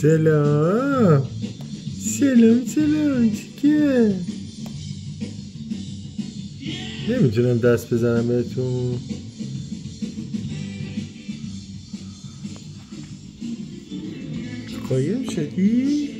سلام. سلام سلام چیکه؟ نمی‌تونم دست بزنم بهتون. قایم شدی؟